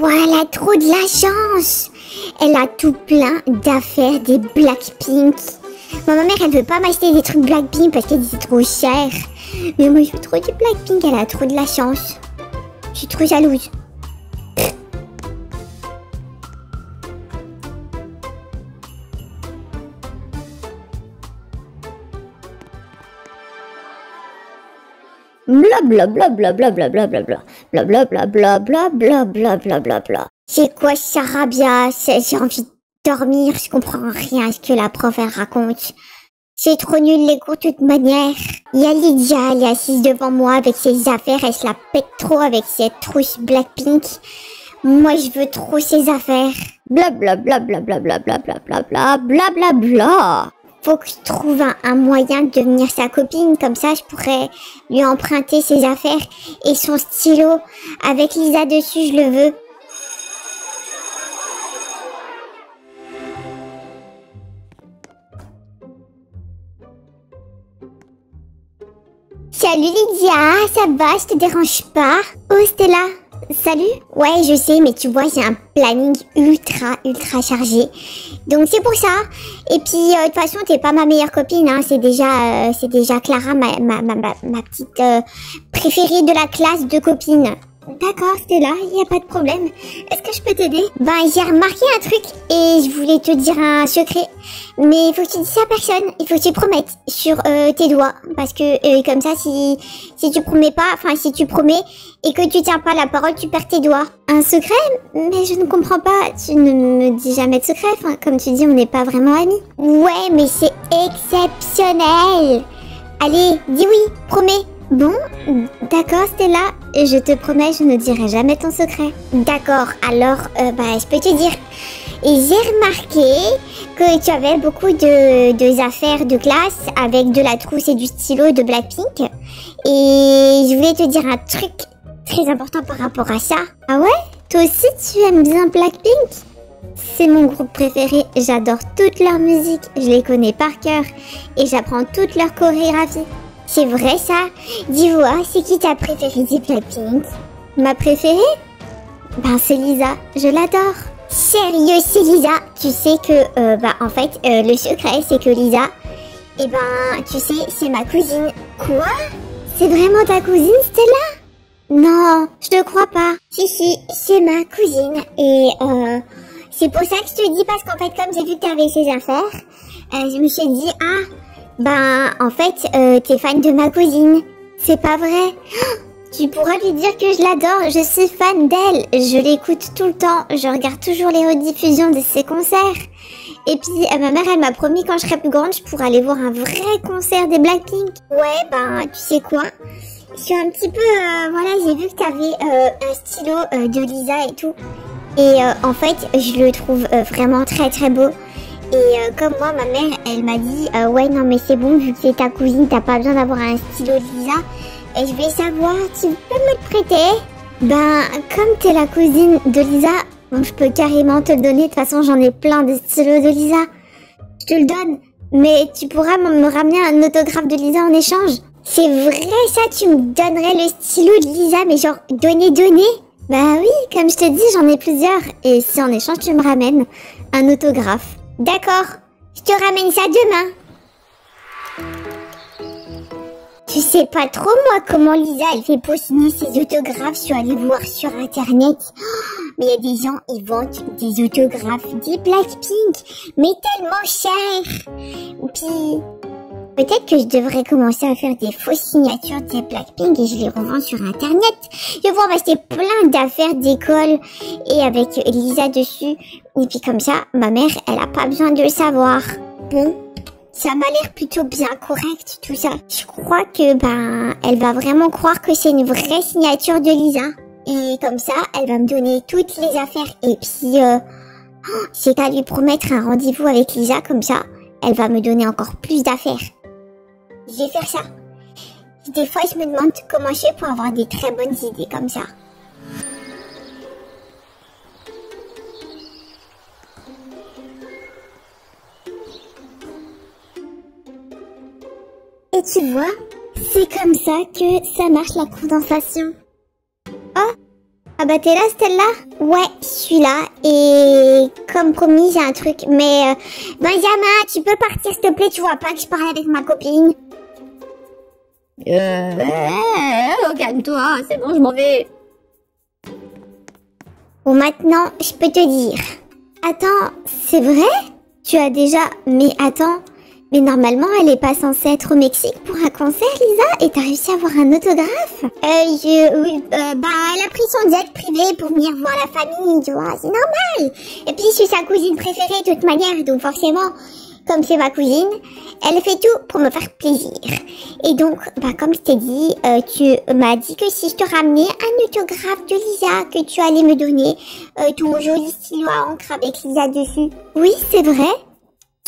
Ouais, elle a trop de la chance. Elle a tout plein d'affaires des Blackpink. Bon, ma mère, elle veut pas m'acheter des trucs Blackpink parce qu'elle dit c'est trop cher. Mais moi, je veux trop du Blackpink. Elle a trop de la chance. Je suis trop jalouse. Bla bla bla bla bla bla bla bla bla bla bla bla bla bla bla bla bla bla bla C'est quoi Sarabia J'ai envie de dormir, je comprends rien à ce que la prof elle raconte. C'est trop nul les cours de toute manière. Il y a Lydia, elle est assise devant moi avec ses affaires, elle se la pète trop avec cette trousse Blackpink. Moi je veux trop ses affaires. Bla bla bla bla bla bla bla bla bla bla bla bla bla faut que je trouve un, moyen de devenir sa copine, comme ça je pourrais lui emprunter ses affaires et son stylo. Avec Lisa dessus, je le veux. Salut Lydia, ça va, je te dérange pas? Oh Stella, Salut Ouais, je sais, mais tu vois, j'ai un planning ultra, ultra chargé. Donc c'est pour ça. Et puis, euh, de toute façon, t'es pas ma meilleure copine, hein. C'est déjà, euh, c'est déjà Clara, ma, ma, ma, ma petite euh, préférée de la classe de copines. D'accord, il n'y a pas de problème. Est-ce que je peux t'aider? Ben, j'ai remarqué un truc et je voulais te dire un secret. Mais faut que tu dises ça à personne. Il faut que tu promettes sur euh, tes doigts. Parce que euh, comme ça, si, si tu promets pas, enfin si tu promets et que tu tiens pas la parole, tu perds tes doigts. Un secret? Mais je ne comprends pas. Tu ne me dis jamais de secret. Enfin, comme tu dis, on n'est pas vraiment amis. Ouais, mais c'est exceptionnel. Allez, dis oui, promets. Bon, d'accord Stella, je te promets, je ne dirai jamais ton secret. D'accord, alors, euh, bah, je peux te dire. J'ai remarqué que tu avais beaucoup de, de, affaires de classe avec de la trousse et du stylo de Blackpink. Et je voulais te dire un truc très important par rapport à ça. Ah ouais? Toi aussi tu aimes bien Blackpink? C'est mon groupe préféré, j'adore toute leur musique, je les connais par cœur et j'apprends toute leur chorégraphie. C'est vrai ça Dis-moi, c'est qui ta préférée des Blackpink? Ma préférée? Ben c'est Lisa, je l'adore. Sérieux, c'est Lisa Tu sais que, euh, bah en fait, euh, le secret c'est que Lisa, eh ben, tu sais, c'est ma cousine. Quoi? C'est vraiment ta cousine, Stella? Non, je te crois pas. Si, si, c'est ma cousine. Et euh, c'est pour ça que je te dis, parce qu'en fait, comme j'ai vu que t'avais ses affaires, euh, je me suis dit, ah, ben, en fait, euh, t'es fan de ma cousine. C'est pas vrai Tu pourras lui dire que je l'adore, je suis fan d'elle. Je l'écoute tout le temps, je regarde toujours les rediffusions de ses concerts. Et puis, euh, ma mère, elle m'a promis quand je serai plus grande, je pourrais aller voir un vrai concert des Blackpink. Ouais, ben, tu sais quoi? Je suis un petit peu... Euh, voilà, j'ai vu que t'avais un stylo de Lisa et tout. Et en fait, je le trouve vraiment très très beau. Et euh, comme moi, ma mère, elle m'a dit euh, Ouais, non, mais c'est bon, vu que c'est ta cousine, t'as pas besoin d'avoir un stylo de Lisa. Et je vais savoir, tu peux me le prêter? Ben, comme t'es la cousine de Lisa, je peux carrément te le donner. De toute façon, j'en ai plein de stylos de Lisa. Je te le donne. Mais tu pourras me ramener un autographe de Lisa en échange? C'est vrai ça, tu me donnerais le stylo de Lisa, mais genre donner, donner? Bah oui, comme je te dis, j'en ai plusieurs. Et si en échange, tu me ramènes un autographe. D'accord, je te ramène ça demain. Tu sais pas trop moi comment Lisa elle fait pour signer ses autographes, je suis voir sur internet. mais il y a des gens, ils vendent des autographes des Blackpink, mais tellement cher. Peut-être que je devrais commencer à faire des fausses signatures des Blackpink et je les revends sur internet. Je pouvoir acheter plein d'affaires d'école et avec Lisa dessus. Et puis comme ça, ma mère, elle a pas besoin de le savoir. Bon, ça m'a l'air plutôt bien correct tout ça. Je crois que ben, elle va vraiment croire que c'est une vraie signature de Lisa. Et comme ça, elle va me donner toutes les affaires. Et puis, euh, c'est à lui promettre un rendez-vous avec Lisa comme ça. Elle va me donner encore plus d'affaires. Je vais faire ça. Des fois, je me demande comment je fais pour avoir des très bonnes idées comme ça. Et tu vois, c'est comme ça que ça marche la condensation. Oh Ah bah t'es là, Stella? Ouais, je suis là. Et comme promis, j'ai un truc. Mais euh, Benjamin, tu peux partir, s'il te plaît? Tu vois pas que je parle avec ma copine Euh... Oh, calme-toi, c'est bon, je m'en vais. Bon, maintenant, je peux te dire. Attends, c'est vrai? Tu as déjà... Mais attends, mais normalement, elle est pas censée être au Mexique pour un concert, Lisa Et t'as réussi à avoir un autographe? Euh, je... Oui, euh, bah, elle a pris son jet privé pour venir voir la famille, tu vois, c'est normal Et puis, je suis sa cousine préférée de toute manière, donc forcément, comme c'est ma cousine, elle fait tout pour me faire plaisir. Et donc, bah, comme je t'ai dit, euh, tu m'as dit que si je te ramenais un autographe de Lisa, que tu allais me donner euh, ton joli stylo à encre avec Lisa dessus. Oui, c'est vrai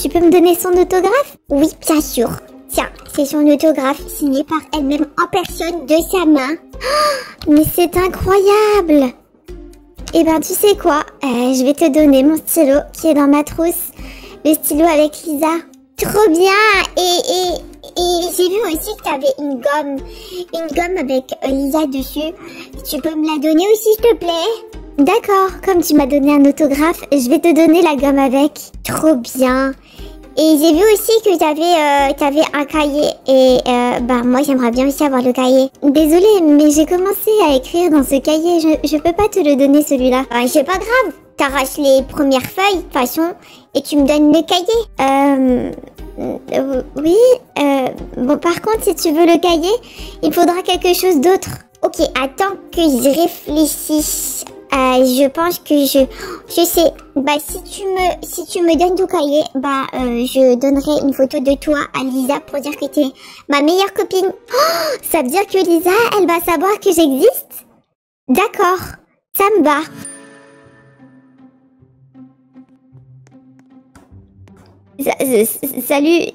Tu peux me donner son autographe? Oui, bien sûr. Tiens, c'est son autographe signé par elle-même en personne de sa main. Oh, mais c'est incroyable Eh ben, tu sais quoi? Euh, Je vais te donner mon stylo qui est dans ma trousse. Le stylo avec Lisa. Trop bien Et, et, et j'ai vu aussi que tu avais une gomme. Une gomme avec euh, Lisa dessus. Tu peux me la donner aussi, s'il te plaît? D'accord, comme tu m'as donné un autographe, je vais te donner la gomme avec. Trop bien et j'ai vu aussi que tu avais, un cahier et euh, bah moi j'aimerais bien aussi avoir le cahier. Désolée, mais j'ai commencé à écrire dans ce cahier, je, je peux pas te le donner celui-là. Ah, c'est pas grave, t'arraches les premières feuilles de toute façon et tu me donnes le cahier. Euh, euh, oui, euh, bon par contre si tu veux le cahier, il faudra quelque chose d'autre. Ok, attends que je réfléchisse. Euh, je pense que je, je sais. Bah si tu me, si tu me donnes ton cahier, bah euh, je donnerai une photo de toi à Lisa pour dire que tu es ma meilleure copine. Oh, ça veut dire que Lisa, elle va savoir que j'existe? D'accord, ça me va. Salut, salut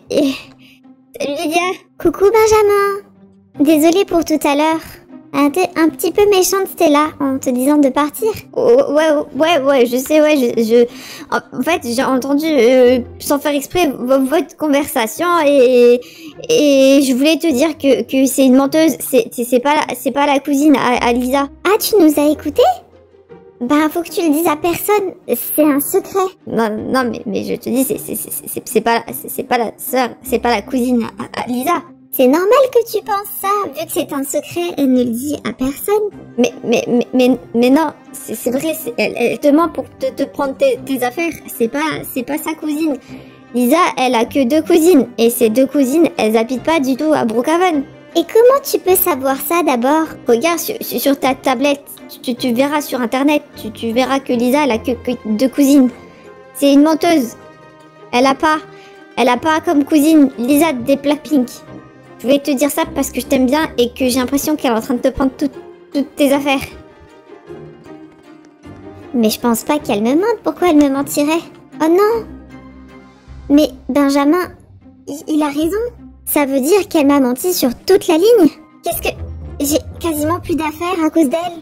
Lydia. Coucou Benjamin. Désolée pour tout à l'heure. Un, un, petit peu méchante Stella en te disant de partir. Oh, ouais, ouais, ouais, je sais, ouais, je... je... En fait, j'ai entendu, euh, sans faire exprès, votre conversation et, et je voulais te dire que, que c'est une menteuse, c'est pas, c'est pas la cousine à, à Lisa. Ah, tu nous as écoutés? Bah, faut que tu le dises à personne. C'est un secret. Non, non, mais, mais je te dis, c'est pas, c'est pas la sœur, c'est pas la cousine à, à Lisa. C'est normal que tu penses ça, vu que c'est un secret, elle ne le dit à personne. Mais, mais, mais, mais, mais non, c'est vrai, elle, elle, te ment pour te, te prendre tes, tes affaires. C'est pas, c'est pas sa cousine. Lisa, elle a que deux cousines, et ces deux cousines, elles habitent pas du tout à Brookhaven. Et comment tu peux savoir ça d'abord? Regarde sur, ta tablette, tu, verras sur internet, tu, verras que Lisa, elle a que, deux cousines. C'est une menteuse. Elle a pas, elle a pas comme cousine Lisa des Blackpink. Je voulais te dire ça parce que je t'aime bien et que j'ai l'impression qu'elle est en train de te prendre tout, toutes tes affaires. Mais je pense pas qu'elle me mente. Pourquoi elle me mentirait? Oh non Mais Benjamin, il a raison. Ça veut dire qu'elle m'a menti sur toute la ligne. Qu'est-ce que... J'ai quasiment plus d'affaires à cause d'elle?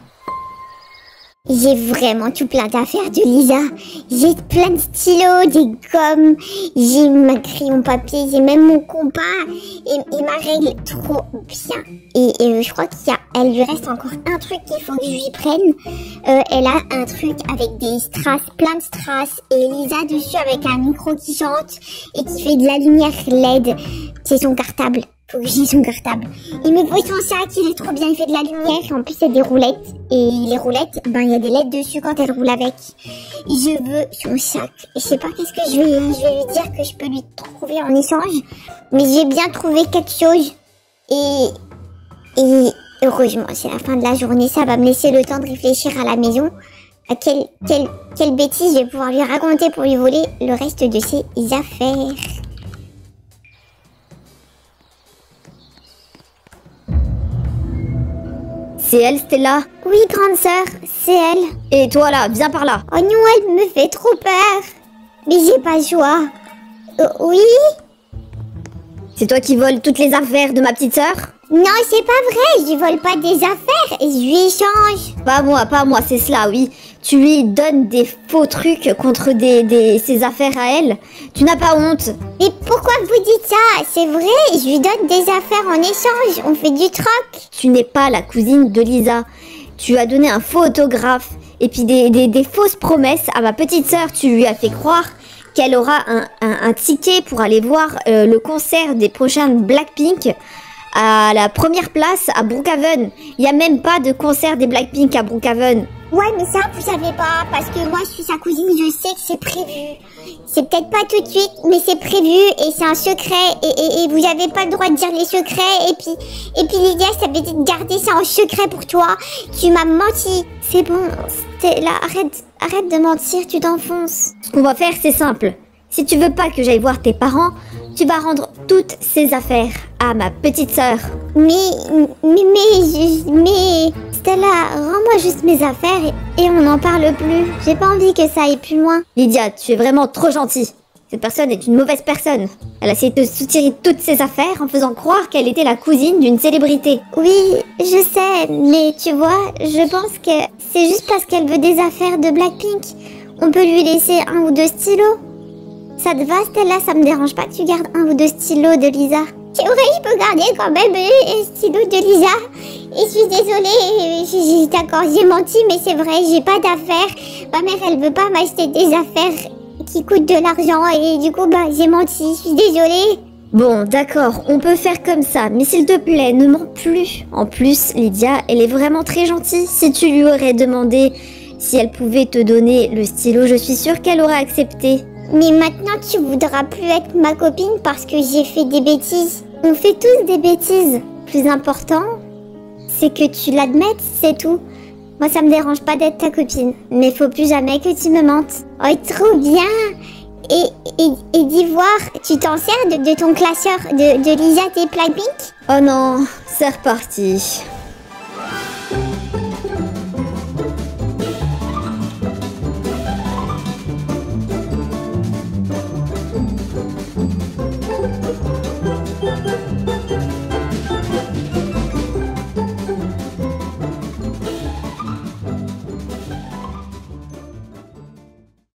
J'ai vraiment tout plein d'affaires de Lisa. J'ai plein de stylos, des gommes, j'ai ma crayon papier, j'ai même mon compas et, ma règle trop bien. Et, et je crois qu'il y a, lui reste encore un truc qu'il faut que je lui prenne. Euh, elle a un truc avec des strass, plein de strass et Lisa dessus avec un micro qui chante et qui fait de la lumière LED. C'est son cartable. J'ai son cartable. Il me faut son sac, il est trop bien, il fait de la lumière. En plus, il y a des roulettes. Et les roulettes, ben, il y a des lettres dessus quand elle roule avec. Je veux son sac. Je sais pas qu'est-ce que je vais, je vais lui dire que je peux lui trouver en échange. Mais j'ai bien trouvé quelque chose. Et, et heureusement, c'est la fin de la journée. Ça va me laisser le temps de réfléchir à la maison. À quelle, quelle, quelle bêtise je vais pouvoir lui raconter pour lui voler le reste de ses affaires. C'est elle, Stella Oui, grande sœur, c'est elle. Et toi là, viens par là. Oh non, elle me fait trop peur. Mais j'ai pas le choix. Euh, oui C'est toi qui voles toutes les affaires de ma petite sœur Non, c'est pas vrai, je vole pas des affaires, je lui échange. Pas moi, pas moi, c'est cela, oui. Tu lui donnes des faux trucs contre des, des, ses affaires à elle. Tu n'as pas honte. Mais pourquoi vous dites ça? C'est vrai, je lui donne des affaires en échange, on fait du troc. Tu n'es pas la cousine de Lisa. tu as donné un faux autographe et puis des, des- des fausses promesses à ma petite sœur. Tu lui as fait croire qu'elle aura un, un- un ticket pour aller voir euh, le concert des prochaines Blackpink à la première place à Brookhaven. Il n'y a même pas de concert des Blackpink à Brookhaven. Ouais, mais ça, vous savez pas, parce que moi, je suis sa cousine, je sais que c'est prévu. C'est peut-être pas tout de suite, mais c'est prévu, et c'est un secret, et, et, et vous avez pas le droit de dire les secrets, et puis, et puis Lydia, ça veut dire de garder ça en secret pour toi. Tu m'as menti. C'est bon, Stella, arrête, arrête de mentir, tu t'enfonces. Ce qu'on va faire, c'est simple. Si tu veux pas que j'aille voir tes parents, tu vas rendre toutes ces affaires à ma petite sœur. Mais, mais, mais, mais, Stella, rends-moi juste mes affaires, et, et on n'en parle plus. J'ai pas envie que ça aille plus loin. Lydia, tu es vraiment trop gentille. Cette personne est une mauvaise personne. Elle a essayé de soutirer toutes ses affaires en faisant croire qu'elle était la cousine d'une célébrité. Oui, je sais, mais tu vois, je pense que c'est juste parce qu'elle veut des affaires de Blackpink. On peut lui laisser un ou deux stylos. Ça te va, Stella? Ça me dérange pas que tu gardes un ou deux stylos de Lisa. C'est vrai, je peux garder quand même les stylos de Lisa. Et je suis désolée, d'accord, j'ai menti, mais c'est vrai, j'ai pas d'affaires. Ma mère, elle veut pas m'acheter des affaires qui coûtent de l'argent, et du coup, bah, j'ai menti, je suis désolée. Bon, d'accord, on peut faire comme ça, mais s'il te plaît, ne mens plus. En plus, Lydia, elle est vraiment très gentille. Si tu lui aurais demandé si elle pouvait te donner le stylo, je suis sûre qu'elle aurait accepté. Mais maintenant, tu voudras plus être ma copine parce que j'ai fait des bêtises. On fait tous des bêtises. Plus important, c'est que tu l'admettes, c'est tout. Moi, ça me dérange pas d'être ta copine, mais faut plus jamais que tu me mentes. Oh, trop bien Et, et, et d'Ivoire, tu t'en sers de, ton classeur de, de Lisa tes Blackpink Oh non, c'est reparti.